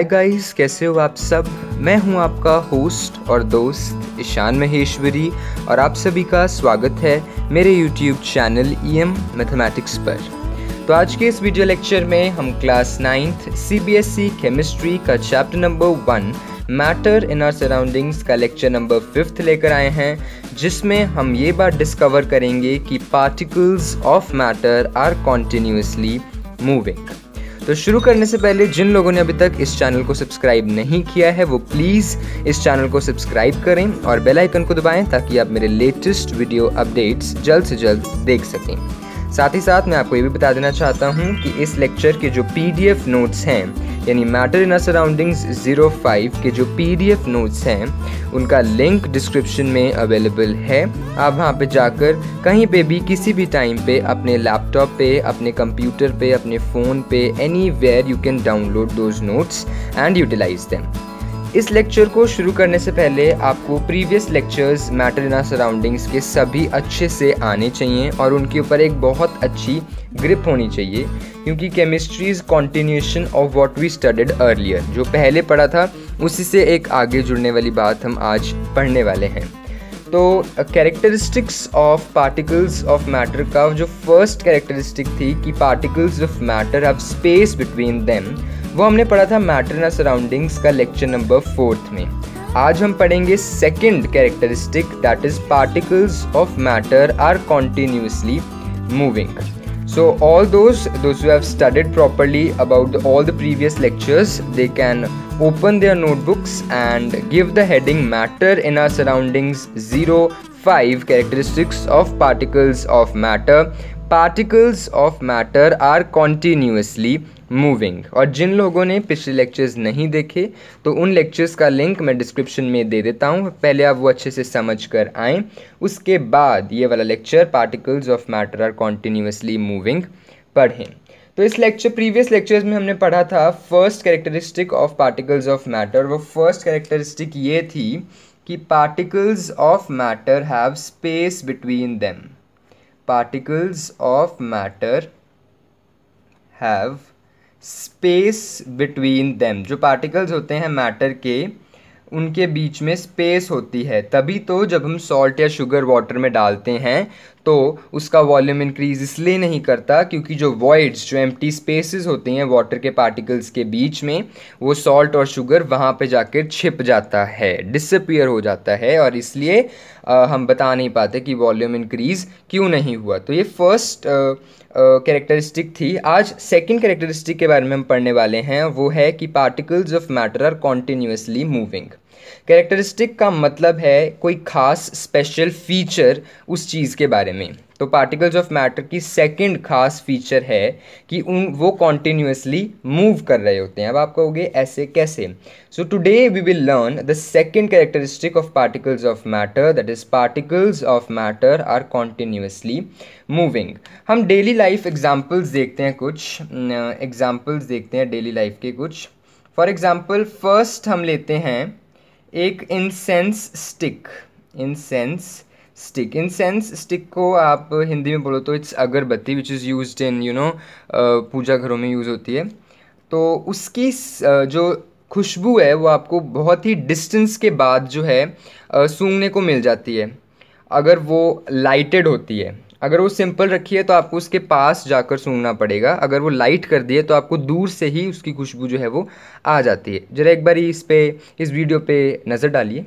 Hi guys कैसे हो आप सब? मैं हूँ आपका होस्ट और दोस्त ईशान महेश्वरी और आप सभी का स्वागत है मेरे YouTube channel E M mathematics पर। तो आज के इस वीडियो लेक्चर में हम class ninth C B S E chemistry का chapter number one matter in our surroundings का लेक्चर नंबर फिफ्थ लेकर आए हैं, जिसमें हम ये बात डिस्कवर करेंगे कि particles of matter are continuously moving तो शुरू करने से पहले जिन लोगों ने अभी तक इस चैनल को सब्सक्राइब नहीं किया है, वो प्लीज़ इस चैनल को सब्सक्राइब करें और बेल आइकन को दबाएँ ताकि आप मेरे लेटेस्ट वीडियो अपडेट्स जल्द से जल्द देख सकें। साथ ही साथ मैं आपको ये भी बता देना चाहता हूँ कि इस लेक्चर के जो पीडीएफ नोट्स हैं, यानी matter in a surroundings zero five के जो पीडीएफ नोट्स हैं, उनका लिंक डिस्क्रिप्शन में अवेलेबल है। आप वहाँ पे जाकर कहीं पे भी, किसी भी टाइम पे, अपने लैपटॉप पे, अपने कंप्यूटर पे, अपने फ़ोन पे anywhere you can download those notes and utilize them इस लेक्चर को शुरू करने से पहले आपको previous lectures matter in our surroundings के सभी अच्छे से आने चाहिए और उनके ऊपर एक बहुत अच्छी ग्रिप होनी चाहिए, क्योंकि chemistry is continuation of what we studied earlier जो पहले पढ़ा था, उसी से एक आगे जुड़ने वाली बात हम आज पढ़ने वाले हैं। तो characteristics of particles of matter का जो फ़र्स्ट कैरेक्टरिस्टिक थी कि particles of matter have space between them वो हमने पढ़ा था मैटर मैटरना सराउंडिंग्स का लेक्चर नंबर फोर्थ में। आज हम पढ़ेंगे second characteristic that is particles of matter are continuously moving so all those those have studied properly about all the previous lectures they can open their notebooks and give the heading matter in our surroundings zero five characteristics of particles of matter particles of matter are continuously moving और जिन लोगों ने पिछले lectures नहीं देखे तो उन lectures का लिंक मैं डिस्क्रिप्शन में दे देता हूँ। पहले आप वो अच्छे से समझ कर आएँ। उसके बाद ये वाला lecture particles of matter are continuously moving पढ़ें। तो इस लेक्चर प्रीवियस लेक्चर्स में हमने पढ़ा था first characteristic of particles of matter वो फ़र्स्ट कैरेक्टरिस्टिक ये थी कि particles of matter have space between them particles of matter have space between them जो पार्टिकल्स होते हैं मैटर के, उनके बीच में स्पेस होती है। तभी तो जब हम सॉल्ट या शुगर वाटर में डालते हैं तो उसका वॉल्यूम इंक्रीज इसलिए नहीं करता क्योंकि जो वॉइड्स जो एम स्पेसिस होते हैं वाटर के पार्टिकल्स के बीच में, वो सॉल्ट और शुगर वहाँ पे जाकर छिप जाता है डिसअपियर हो जाता है और इसलिए हम बता नहीं पाते कि वॉल्यूम इंक्रीज क्यों नहीं हुआ। तो ये फ़र्स्ट कैरेक्टरिस्टिक थी। आज सेकंड कैरेक्टरिस्टिक के बारे में हम पढ़ने वाले हैं, वो है कि particles of matter are continuously moving characteristic का मतलब है कोई खास स्पेशल फीचर उस चीज़ के बारे में। तो पार्टिकल्स ऑफ़ मैटर की सेकंड खास फीचर है कि उन, वो कॉन्टीन्यूसली मूव कर रहे होते हैं। अब आप कहोगे, ऐसे कैसे? So today we will learn the second characteristic of particles of matter that is particles of matter are continuously moving हम डेली लाइफ एग्जाम्पल्स देखते हैं कुछ एग्जाम्पल्स देखते हैं डेली लाइफ के कुछ। फॉर एग्ज़ाम्पल फ़र्स्ट हम लेते हैं एक incense stick incense stick incense stick को आप हिंदी में बोलो तो it's agarbatti which is use in you know puja घरों में यूज़ होती है। तो उसकी जो खुशबू है वो आपको बहुत ही डिस्टेंस के बाद जो है सूंघने को मिल जाती है। अगर वो लाइटेड होती है। अगर वो सिंपल रखी है तो आपको उसके पास जाकर सूंघना पड़ेगा। अगर वो लाइट कर दिए तो आपको दूर से ही उसकी खुशबू जो है वो आ जाती है। ज़रा एक बार इस पे, इस वीडियो पे नज़र डालिए।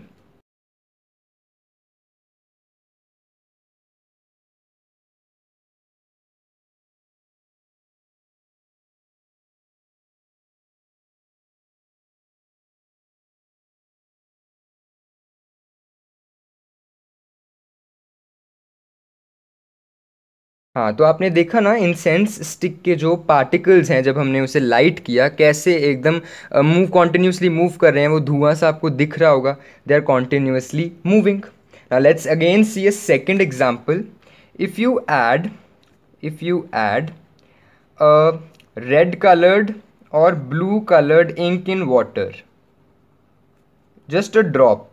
हाँ तो आपने देखा ना इंसेंस स्टिक के जो पार्टिकल्स हैं, जब हमने उसे लाइट किया, कैसे एकदम मूव कॉन्टिन्यूसली मूव कर रहे हैं, वो धुआँ सा आपको दिख रहा होगा they are continuously moving let's again see a second example if you add if you add red coloured और blue coloured ink in water just a drop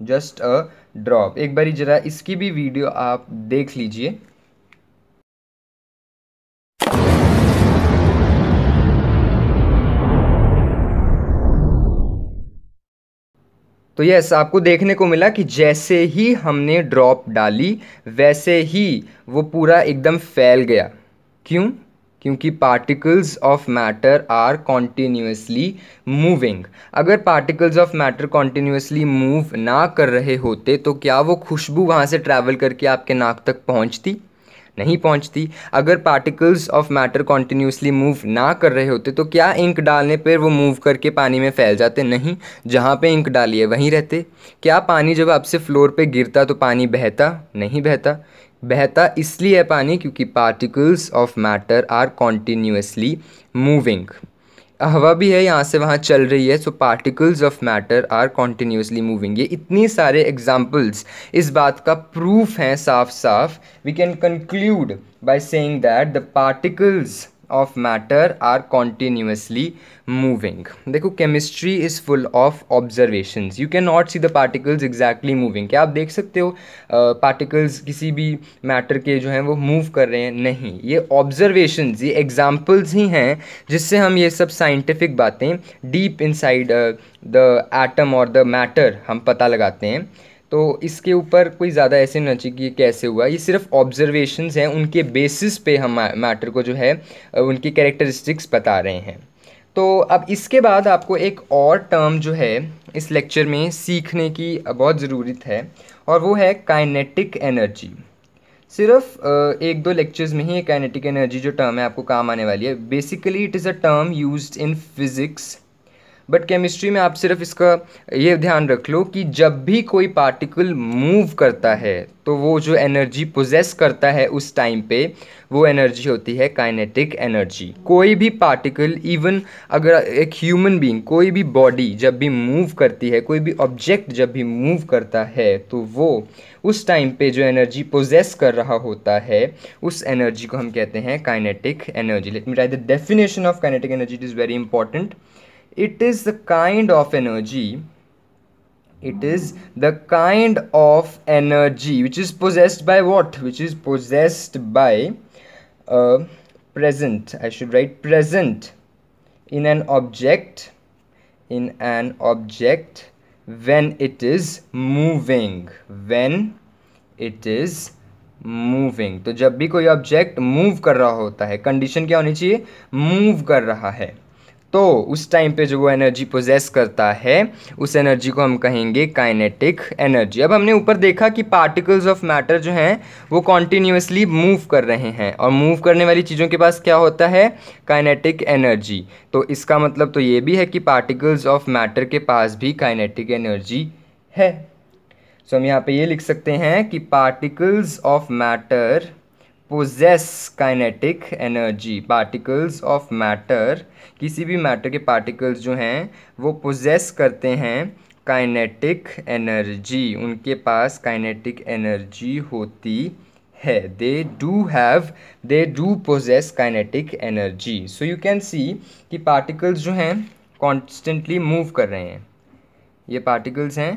just a drop. एक बारी ज़रा इसकी भी वीडियो आप देख लीजिए। तो यस, आपको देखने को मिला कि जैसे ही हमने ड्रॉप डाली, वैसे ही वो पूरा एकदम फैल गया। क्यों? क्योंकि particles of matter are continuously moving अगर particles of matter continuously move ना कर रहे होते तो क्या वो खुशबू वहाँ से ट्रैवल करके आपके नाक तक पहुँचती? नहीं पहुँचती। अगर particles of matter continuously move ना कर रहे होते तो क्या इंक डालने पर वो मूव करके पानी में फैल जाते? नहीं। जहाँ पे इंक डाली है, वहीं रहते। क्या पानी जब आपसे फ्लोर पे गिरता तो पानी बहता? नहीं बहता। बहता इसलिए है पानी क्योंकि particles of matter are continuously moving हवा भी है, यहाँ से वहाँ चल रही है so particles of matter are continuously moving ये इतनी सारे एग्जाम्पल्स इस बात का प्रूफ हैं साफ़ साफ़ we can conclude by saying that the particles of matter are continuously moving देखो chemistry is full of observation you can not see the particles exactly moving क्या आप देख सकते हो? पार्टिकल्स uh, किसी भी मैटर के जो हैं वो मूव कर रहे हैं? नहीं. ये ऑब्जर्वेशन ये एग्जाम्पल्स ही हैं जिससे हम ये सब साइंटिफिक बातें deep inside the atom और द मैटर हम पता लगाते हैं. तो इसके ऊपर कोई ज़्यादा ऐसे नहीं चाहिए कि कैसे हुआ। ये सिर्फ़ ऑब्जर्वेशंस हैं, उनके बेसिस पे हम मैटर को जो है उनकी कैरेक्टरिस्टिक्स बता रहे हैं। तो अब इसके बाद आपको एक और टर्म जो है, इस लेक्चर में सीखने की बहुत ज़रूरत है, और वो है काइनेटिक एनर्जी सिर्फ़ एक दो लेक्चर्स में ही काइनेटिक एनर्जी जो टर्म है, आपको काम आने वाली है। Basically it is a term used in physics but chemistry में आप सिर्फ़ इसका ये ध्यान रख लो कि जब भी कोई पार्टिकल मूव करता है तो वो जो एनर्जी पोजेस करता है उस टाइम पे, वो एनर्जी होती है काइनेटिक एनर्जी कोई भी पार्टिकल इवन अगर एक ह्यूमन बीइंग कोई भी बॉडी जब भी मूव करती है, कोई भी ऑब्जेक्ट जब भी मूव करता है तो वो उस टाइम पे जो एनर्जी पोजेस कर रहा होता है, उस एनर्जी को हम कहते हैं kinetic energy let me write the definition of kinetic energy it is very important it is the kind of energy it is the kind of energy which is possessed by what which is possessed by uh, present i should write present in an object in an object when it is moving when it is moving तो जब भी कोई object move कर रहा होता है condition क्या होनी चाहिए मूव कर रहा है तो उस टाइम पे जो वो एनर्जी पोजेस करता है उस एनर्जी को हम कहेंगे काइनेटिक एनर्जी अब हमने ऊपर देखा कि पार्टिकल्स ऑफ़ मैटर जो हैं वो कॉन्टीन्यूसली मूव कर रहे हैं। और मूव करने वाली चीज़ों के पास क्या होता है? काइनेटिक एनर्जी तो इसका मतलब तो ये भी है कि पार्टिकल्स ऑफ़ मैटर के पास भी काइनेटिक एनर्जी है। सो so, हम यहाँ पे ये लिख सकते हैं कि particles of matter possess kinetic energy particles of matter किसी भी मैटर के पार्टिकल्स जो हैं, वो पोजेस करते हैं काइनेटिक एनर्जी उनके पास काइनेटिक एनर्जी होती है। They do have they do possess kinetic energy so you can see कि पार्टिकल्स जो हैं कॉन्स्टेंटली मूव कर रहे हैं। ये पार्टिकल्स हैं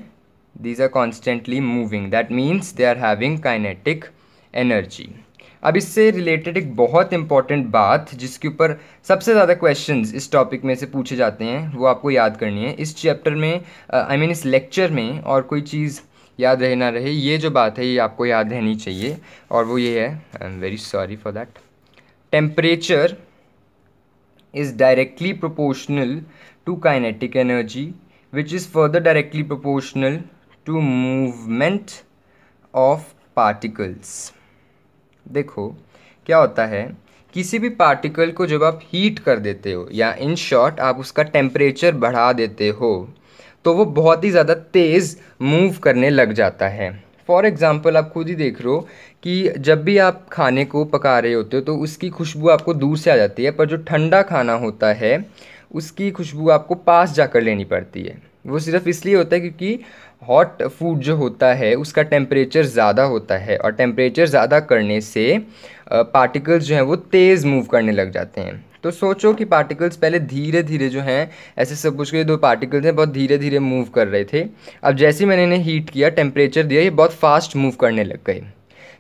these are constantly moving that means they are having kinetic energy अब इससे रिलेटेड एक बहुत इंपॉर्टेंट बात जिसके ऊपर सबसे ज़्यादा क्वेश्चंस इस टॉपिक में से पूछे जाते हैं वो आपको याद करनी है। इस चैप्टर में आई uh, मीन mean, इस लेक्चर में और कोई चीज़ याद रहे ना रहे ये जो बात है ये आपको याद रहनी चाहिए और वो ये है I am very sorry for that temperature is directly proportional to kinetic energy which is further directly proportional to movement of particles देखो, क्या होता है, किसी भी पार्टिकल को जब आप हीट कर देते हो, या इन शॉर्ट आप उसका टेम्परेचर बढ़ा देते हो तो वो बहुत ही ज़्यादा तेज़ मूव करने लग जाता है। फॉर एग्ज़ाम्पल आप खुद ही देख रहे हो कि जब भी आप खाने को पका रहे होते हो तो उसकी खुशबू आपको दूर से आ जाती है, पर जो ठंडा खाना होता है, उसकी खुशबू आपको पास जाकर लेनी पड़ती है। वो सिर्फ़ इसलिए होता है क्योंकि हॉट फ़ूड जो होता है, उसका टेम्परेचर ज़्यादा होता है और टेम्परेचर ज़्यादा करने से पार्टिकल्स जो हैं वो तेज़ मूव करने लग जाते हैं। तो सोचो कि पार्टिकल्स पहले धीरे धीरे जो हैं, ऐसे सब कुछ के दो पार्टिकल्स हैं, बहुत धीरे धीरे मूव कर रहे थे। अब जैसे ही मैंने इन्हें हीट किया टेम्परेचर दिया, ये बहुत फास्ट मूव करने लग गए।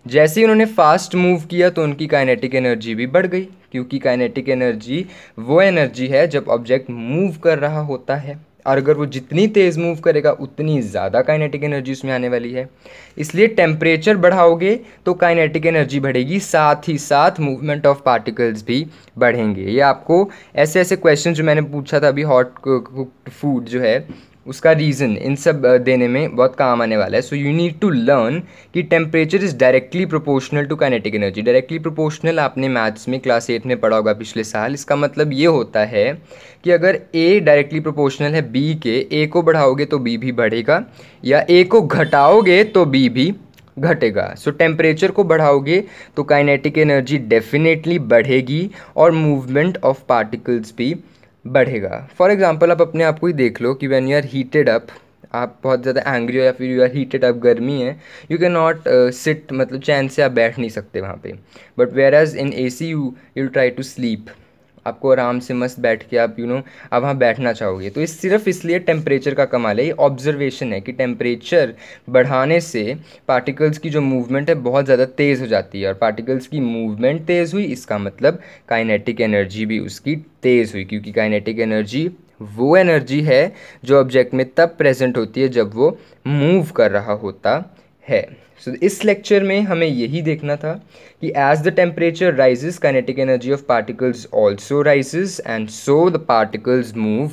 जैसे ही उन्होंने फास्ट मूव किया तो उनकी काइनेटिक एनर्जी भी बढ़ गई, क्योंकि काइनेटिक एनर्जी वो एनर्जी है जब ऑब्जेक्ट मूव कर रहा होता है। और अगर वो जितनी तेज़ मूव करेगा, उतनी ज़्यादा काइनेटिक एनर्जी उसमें आने वाली है। इसलिए टेम्परेचर बढ़ाओगे तो काइनेटिक एनर्जी बढ़ेगी, साथ ही साथ मूवमेंट ऑफ़ पार्टिकल्स भी बढ़ेंगे। ये आपको ऐसे ऐसे क्वेश्चन जो मैंने पूछा था अभी हॉट कुक्ड फ़ूड जो है उसका रीज़न इन सब देने में बहुत काम आने वाला है। So you need to learn कि temperature is directly proportional to kinetic energy directly proportional आपने मैथ्स में क्लास एट में पढ़ा होगा पिछले साल। इसका मतलब ये होता है कि अगर ए डायरेक्टली प्रोपोर्शनल है बी के ए को बढ़ाओगे तो बी भी बढ़ेगा या ए को घटाओगे तो बी भी घटेगा। सो so, टेम्परेचर को बढ़ाओगे तो काइनेटिक एनर्जी डेफिनेटली बढ़ेगी और मूवमेंट ऑफ़ पार्टिकल्स भी बढ़ेगा। फॉर एग्ज़ाम्पल आप अपने आप को ही देख लो कि when you are heated up आप बहुत ज़्यादा एंग्री हो या फिर यू आर हीटेड अप गर्मी है यू कैन नॉट सिट मतलब चैन से आप बैठ नहीं सकते वहाँ पे। But whereas in A C you you try to sleep आपको आराम से मस्त बैठ के आप यू नो आप वहाँ बैठना चाहोगे। तो इस, सिर्फ़ इसलिए टेम्परेचर का कमाल है, ये ऑब्जर्वेशन है कि टेम्परेचर बढ़ाने से पार्टिकल्स की जो मूवमेंट है बहुत ज़्यादा तेज़ हो जाती है और पार्टिकल्स की मूवमेंट तेज़ हुई, इसका मतलब काइनेटिक एनर्जी भी उसकी तेज़ हुई, क्योंकि काइनेटिक एनर्जी वो एनर्जी है जो ऑब्जेक्ट में तब प्रेजेंट होती है जब वो मूव कर रहा होता है। सो इस लेक्चर में हमें यही देखना था कि as the temperature rises kinetic energy of particles also rises and so the particles move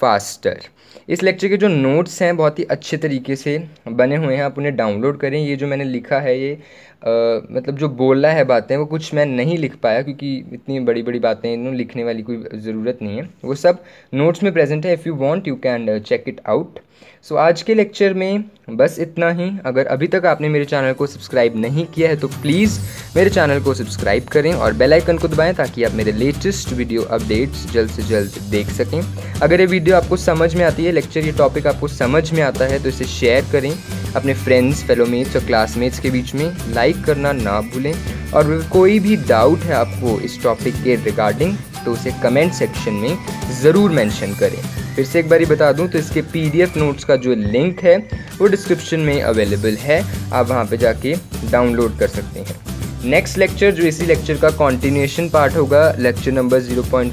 faster इस लेक्चर के जो नोट्स हैं बहुत ही अच्छे तरीके से बने हुए हैं। आप उन्हें डाउनलोड करें। ये जो मैंने लिखा है ये आ, मतलब जो बोला है बातें वो कुछ मैं नहीं लिख पाया क्योंकि इतनी बड़ी बड़ी बातें इन्होंने लिखने वाली कोई ज़रूरत नहीं है। वो सब नोट्स में प्रेजेंट है। If you want you can check it out so आज के लेक्चर में बस इतना ही। अगर अभी तक आपने मेरे चैनल को सब्सक्राइब नहीं किया है तो प्लीज़ मेरे चैनल को सब्सक्राइब करें और बेल आइकन को दबाएँ ताकि आप मेरे लेटेस्ट वीडियो अपडेट्स जल्द से जल्द देख सकें। अगर ये वीडियो आपको समझ में आती है लेक्चर ये टॉपिक आपको समझ में आता है तो इसे शेयर करें। अपने फ्रेंड्स फेलोमेट्स और क्लासमेट्स के बीच में लाइक करना ना भूलें। और कोई भी डाउट है आपको इस टॉपिक के रिगार्डिंग तो उसे कमेंट सेक्शन में ज़रूर मेंशन करें। फिर से एक बारी बता दूँ तो इसके पीडीएफ नोट्स का जो लिंक है, वो डिस्क्रिप्शन में अवेलेबल है। आप वहाँ पर जाके डाउनलोड कर सकते हैं। नेक्स्ट लेक्चर जो इसी लेक्चर का कॉन्टिन्यूशन पार्ट होगा lecture number zero point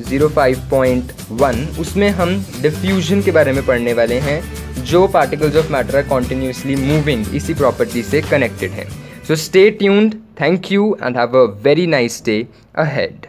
zero five point one उसमें हम डिफ्यूजन के बारे में पढ़ने वाले हैं, जो particles of matter are continuously moving इसी प्रॉपर्टी से कनेक्टेड हैं। So stay tuned thank you and have a very nice day ahead